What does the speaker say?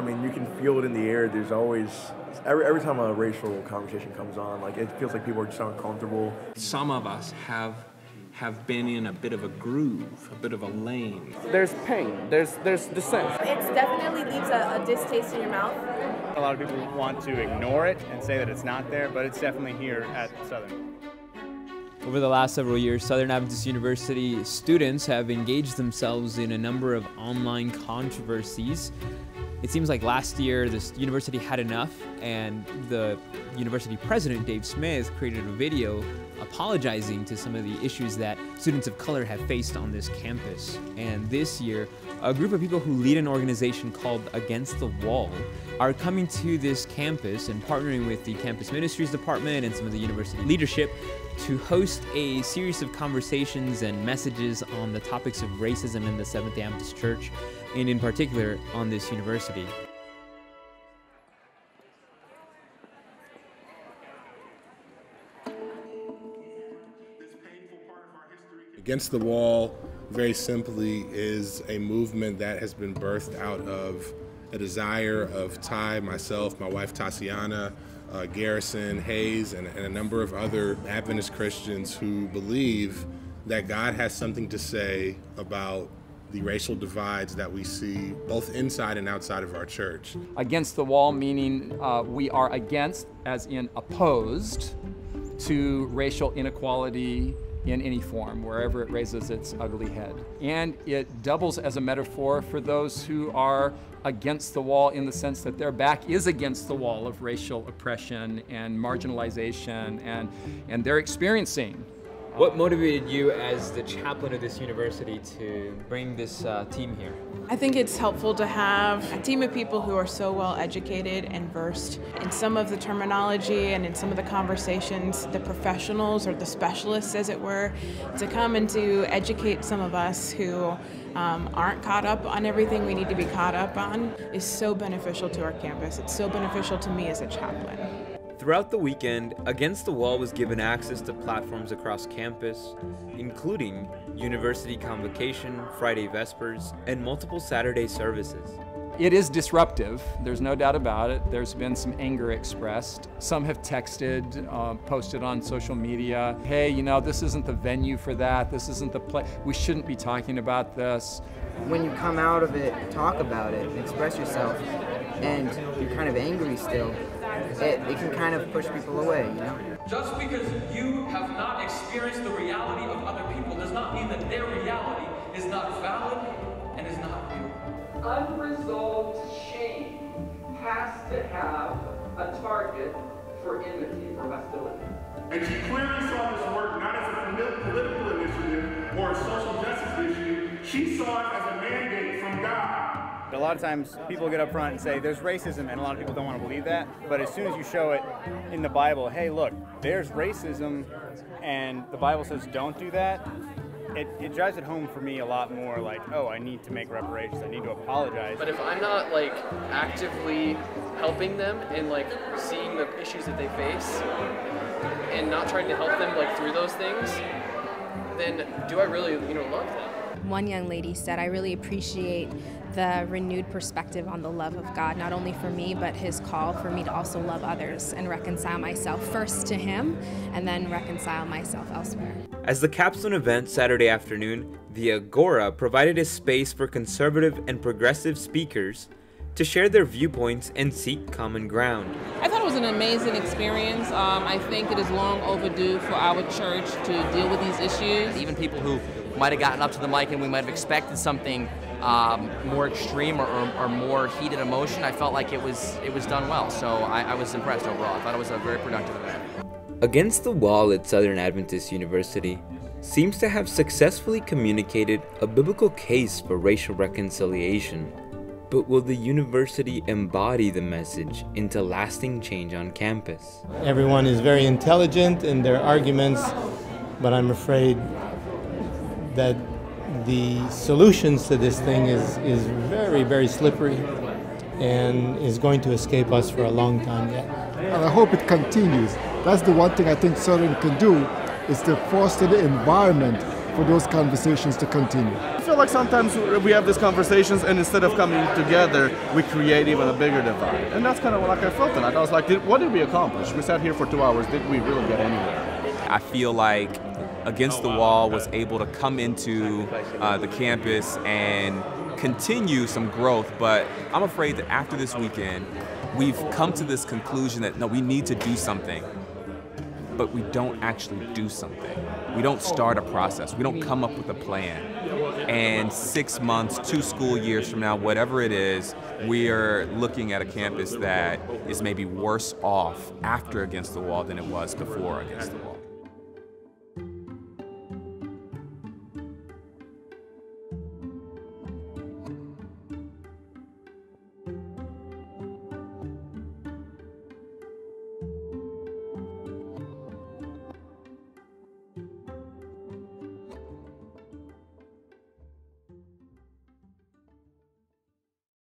I mean, you can feel it in the air. There's always every every time a racial conversation comes on, like it feels like people are just uncomfortable. Some of us have have been in a bit of a groove, a bit of a lane. There's pain. There's there's dissent. It definitely leaves a, a distaste in your mouth. A lot of people want to ignore it and say that it's not there, but it's definitely here at Southern. Over the last several years, Southern Adventist University students have engaged themselves in a number of online controversies. It seems like last year the university had enough, and the university president, Dave Smith, created a video apologizing to some of the issues that students of color have faced on this campus. And this year, a group of people who lead an organization called Against the Wall are coming to this campus and partnering with the campus ministries department and some of the university leadership to host a series of conversations and messages on the topics of racism in the Seventh day Adventist Church, and in particular on this university. Against the Wall, very simply, is a movement that has been birthed out of a desire of Ty, myself, my wife Tatiana, uh, Garrison, Hayes, and, and a number of other Adventist Christians who believe that God has something to say about the racial divides that we see both inside and outside of our church. Against the wall, meaning uh, we are against, as in opposed, to racial inequality in any form, wherever it raises its ugly head. And it doubles as a metaphor for those who are against the wall in the sense that their back is against the wall of racial oppression and marginalization, and, and they're experiencing what motivated you as the chaplain of this university to bring this uh, team here? I think it's helpful to have a team of people who are so well educated and versed in some of the terminology and in some of the conversations, the professionals or the specialists, as it were, to come and to educate some of us who um, aren't caught up on everything we need to be caught up on is so beneficial to our campus. It's so beneficial to me as a chaplain. Throughout the weekend, Against the Wall was given access to platforms across campus, including University Convocation, Friday Vespers, and multiple Saturday services. It is disruptive, there's no doubt about it. There's been some anger expressed. Some have texted, uh, posted on social media, hey, you know, this isn't the venue for that, this isn't the place, we shouldn't be talking about this. When you come out of it, talk about it, express yourself, and you're kind of angry still, it, it can kind of push people away, you know? Just because you have not experienced the reality of other people does not mean that their reality is not valid and is not real. Unresolved shame has to have a target for enmity, for hostility. And she clearly saw this work not as a political initiative or a social justice issue. She saw it as a mandate from God. A lot of times people get up front and say there's racism, and a lot of people don't want to believe that. But as soon as you show it in the Bible, hey, look, there's racism, and the Bible says don't do that, it, it drives it home for me a lot more like, oh, I need to make reparations, I need to apologize. But if I'm not like actively helping them and like seeing the issues that they face and not trying to help them like through those things, then do I really, you know, love them? One young lady said, I really appreciate the renewed perspective on the love of God, not only for me, but his call for me to also love others and reconcile myself first to him and then reconcile myself elsewhere. As the capstone event Saturday afternoon, the Agora provided a space for conservative and progressive speakers to share their viewpoints and seek common ground. I thought it was an amazing experience. Um, I think it is long overdue for our church to deal with these issues. Even people who might have gotten up to the mic and we might have expected something um, more extreme or, or, or, more heated emotion, I felt like it was it was done well. So I, I was impressed overall. I thought it was a very productive event. Against the Wall at Southern Adventist University seems to have successfully communicated a biblical case for racial reconciliation. But will the university embody the message into lasting change on campus? Everyone is very intelligent in their arguments, but I'm afraid that the solutions to this thing is, is very, very slippery and is going to escape us for a long time yet. And I hope it continues. That's the one thing I think Southern can do is to foster the environment for those conversations to continue. I feel like sometimes we have these conversations, and instead of coming together, we create even a bigger divide. And that's kind of like I felt tonight. I was like, did, what did we accomplish? We sat here for two hours. Did we really get anywhere? I feel like Against the Wall was able to come into uh, the campus and continue some growth, but I'm afraid that after this weekend, we've come to this conclusion that no, we need to do something, but we don't actually do something. We don't start a process. We don't come up with a plan. And six months, two school years from now, whatever it is, we are looking at a campus that is maybe worse off after Against the Wall than it was before Against the Wall.